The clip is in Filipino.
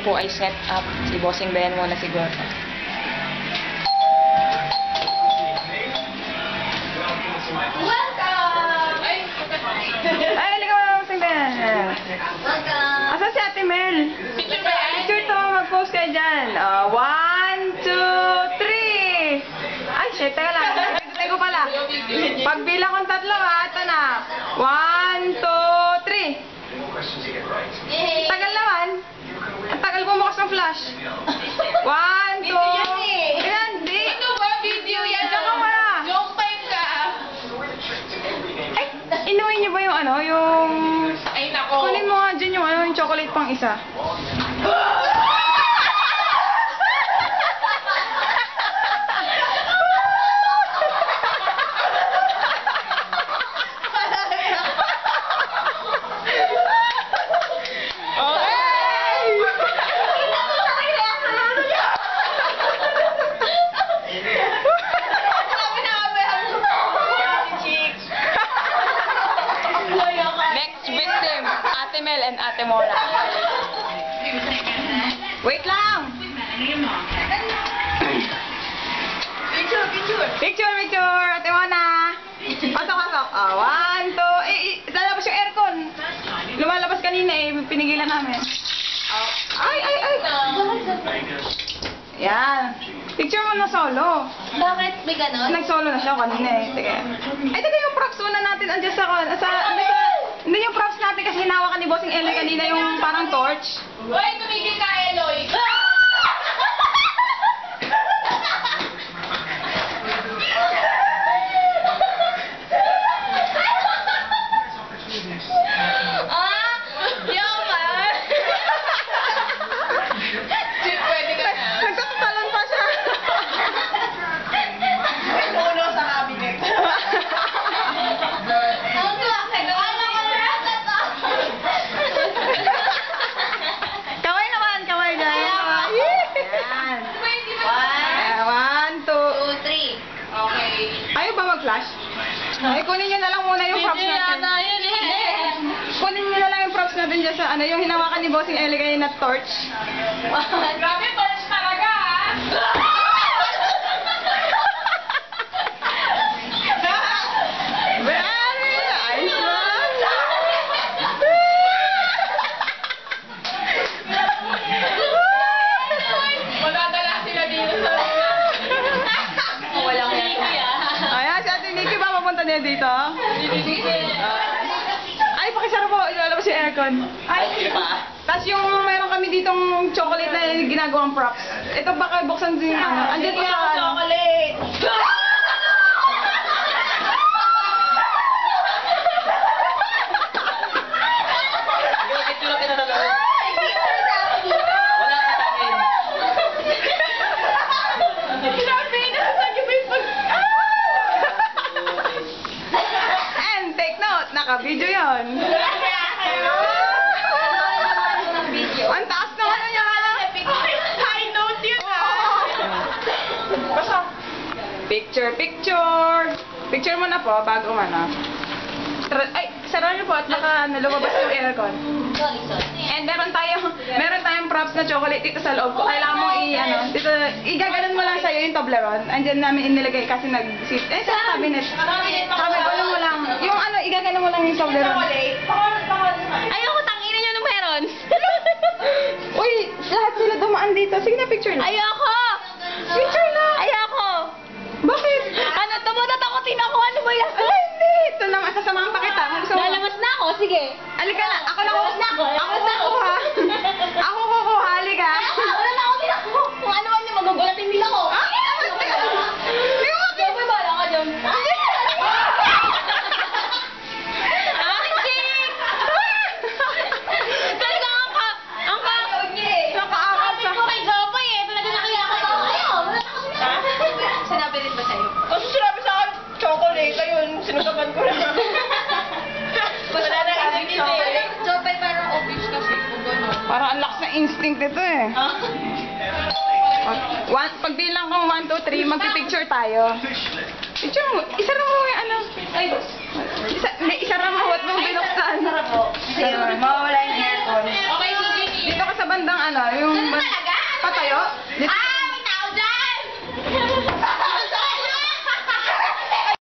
po ay set up. Si Bossing Ben muna siguro. Welcome! Ay, Ay, halika mo, Bossing Ben. Welcome! Asa si Ate Mel? Picture ba yan? Picture to, mag-post kayo dyan. Uh, one, two, three. Ay, shit, teka lang. Ko pala. Pagbilang kong tatlo, ha, ito na. One, two, three. Yay! Tagal naman. Ang tagal bumukas ng flash. One, two. Video yan eh. Ayan, di. Ano ba? Video yan? Diyan ka muna. Joke time ka. Ay, inuwi niyo ba yung ano, yung... Ay, nako. Kunin mo nga dyan yung ano, yung chocolate pang isa. Ate Mora. Wait lang! Picture, picture. Picture, picture! Ate Mona! Pasok, pasok. Ah, one, two, eh, eh, lalabas yung aircon. Lumalabas kanina eh, pinigilan namin. Ay, ay, ay! Yan. Picture mo na solo. Bakit may ganon? Nag-solo na siya kanina eh. Teka. Ay, teka yung props muna natin. Andiyan sa, sa, hindi sa, hindi yung props natin kasi hinawakan ni Bossing Ellie kanina yung parang torch. Hoy, tumigil ka, Eloy. Ah, yaman. Di, pwede ka na. Nagtatatalon pa siya. Puno sa cabinet. Ang klase ko. Alam ko na Kaway naman, kaway dyan. Yan. Pwede ba? Ayan, One, two. two, three. Okay. Ayaw ba mag-flash? Ay, kunin nyo na lang muna yung props natin. yun eh. Kunin nyo na lang yung props natin dyan sa ano, yung hinawakan ni Bossing Ellie kanina na torch. Grabe, torch talaga ah. Very nice one. Madadala sila dito sa Walang Ayan, si Ate Mapunta niya dito? Ay, pakisara po. Ilalabas yung aircon. Ay, Tapos yung meron kami ditong chocolate na ginagawang props. Ito baka buksan din yung ano. Andyan po sa. Chocolate! Grabe, nasasagyo ba yung pag... And take note, naka-video yun. Ang taas na niya. High note yun ah! Basta. Picture, picture. Picture mo na po bago ano. Ay, sara niyo po at naka ano, lumabas yung aircon. And meron tayong meron tayong props na chocolate dito sa loob ko. Kailangan mo i ano, dito igaganon mo lang sa yung Toblerone. Andiyan namin inilagay kasi nag sit eh sa cabinet. Lang, yung ano igaganon mo lang yung. Chocolate. Ayoko, tangina nyo nung meron. Uy, lahat sila dumaan dito. Sige na picture na. Ayoko! Picture na. Ayoko! Bakit? Ano, tumatakotin ako. Ano ba yan? Ay, hindi. Ito lang, sasamahan pa kita. Gusto mo- Lalamas na ako, sige. Halika na. Ako na Lalamas na ako. Instinct ito eh. One, pagbilang kong 1, 2, 3, magpipicture tayo. Picture mo, isara mo yung ano. Ay, Isa, hindi, isara mo, huwag mong binuksan. Ayun, mawawala yung aircon. Okay. Dito ka sa banda magandang ano, yung